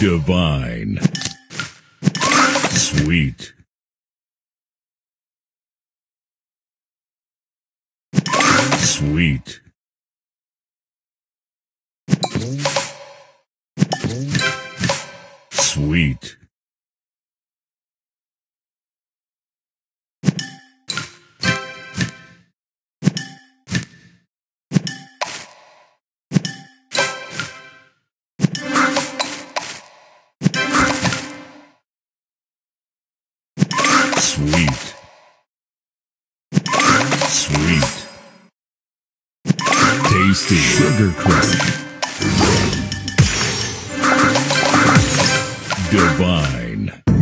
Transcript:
Divine. Sweet. Sweet. Sweet. Sweet. Sweet. Tasty. Sugar Crush. Divine.